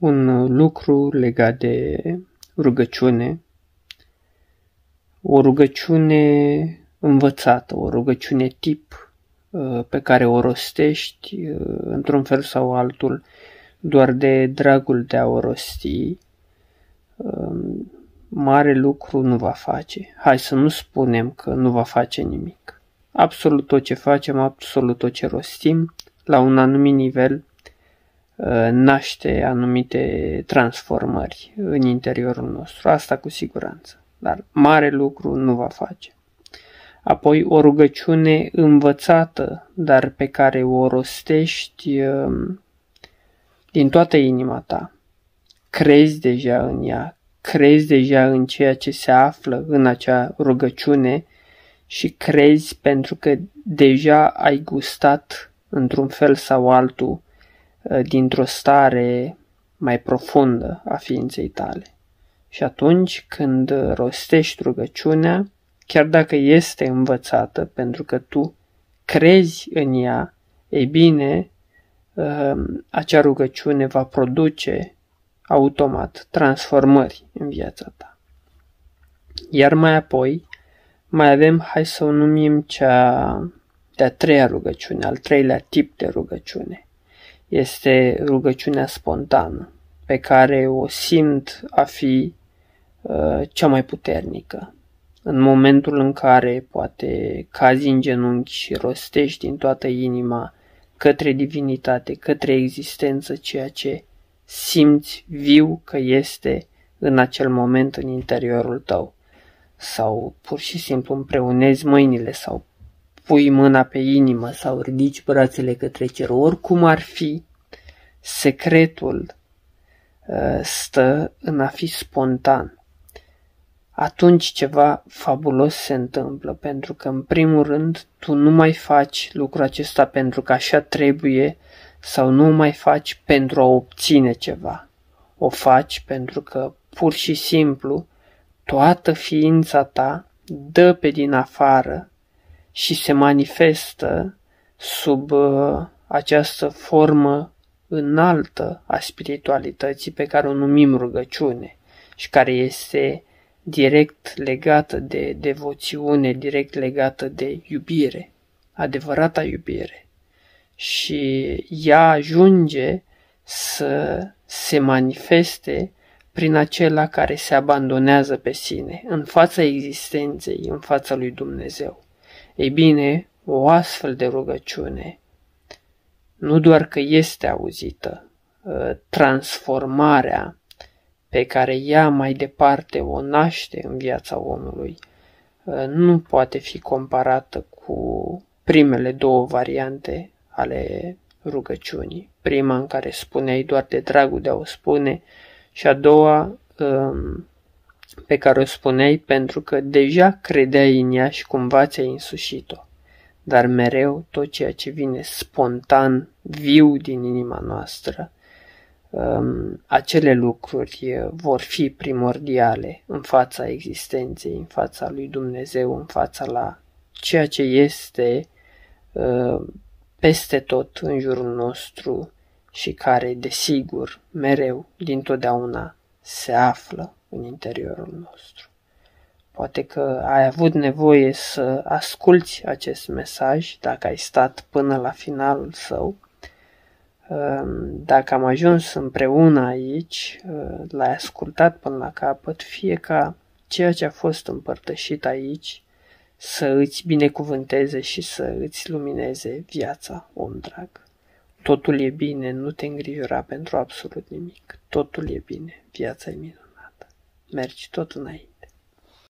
un lucru legat de rugăciune, o rugăciune învățată, o rugăciune tip uh, pe care o rostești uh, într-un fel sau altul doar de dragul de a o rosti, um, mare lucru nu va face. Hai să nu spunem că nu va face nimic. Absolut tot ce facem, absolut tot ce rostim, la un anumit nivel, uh, naște anumite transformări în interiorul nostru. Asta cu siguranță. Dar mare lucru nu va face. Apoi o rugăciune învățată, dar pe care o rostești um, din toată inima ta. Crezi deja în ea, crezi deja în ceea ce se află în acea rugăciune și crezi pentru că deja ai gustat într-un fel sau altul uh, dintr-o stare mai profundă a ființei tale. Și atunci când rostești rugăciunea, chiar dacă este învățată, pentru că tu crezi în ea, ei bine, um, acea rugăciune va produce automat transformări în viața ta. Iar mai apoi, mai avem, hai să o numim cea de-a treia rugăciune, al treilea tip de rugăciune. Este rugăciunea spontană, pe care o simt a fi uh, cea mai puternică. În momentul în care poate cazi în genunchi și rostești din toată inima către divinitate, către existență, ceea ce simți viu că este în acel moment în interiorul tău. Sau pur și simplu împreunezi mâinile sau pui mâna pe inimă sau ridici brațele către cer, oricum ar fi, secretul uh, stă în a fi spontan atunci ceva fabulos se întâmplă, pentru că, în primul rând, tu nu mai faci lucrul acesta pentru că așa trebuie sau nu mai faci pentru a obține ceva. O faci pentru că, pur și simplu, toată ființa ta dă pe din afară și se manifestă sub uh, această formă înaltă a spiritualității pe care o numim rugăciune și care este direct legată de devoțiune, direct legată de iubire, adevărata iubire. Și ea ajunge să se manifeste prin acela care se abandonează pe sine, în fața existenței, în fața lui Dumnezeu. Ei bine, o astfel de rugăciune nu doar că este auzită, ă, transformarea pe care ea mai departe o naște în viața omului uh, nu poate fi comparată cu primele două variante ale rugăciunii. Prima în care spuneai doar de dragul de a o spune și a doua um, pe care o spuneai pentru că deja credeai în ea și cumva ți-ai însușit-o. Dar mereu tot ceea ce vine spontan, viu din inima noastră, um, acele lucruri uh, vor fi primordiale în fața existenței, în fața lui Dumnezeu, în fața la ceea ce este uh, peste tot în jurul nostru și care, desigur, mereu, dintotdeauna, se află în interiorul nostru. Poate că ai avut nevoie să asculți acest mesaj dacă ai stat până la finalul său Ehm, dacă am ajuns împreună aici, eh, l-ai ascultat până la capăt, fie ca ceea ce a fost împărtășit aici să îți binecuvânteze și să îți lumineze viața, om drag. Totul e bine, nu te îngrijora pentru absolut nimic. Totul e bine, viața e minunată. Mergi tot înainte.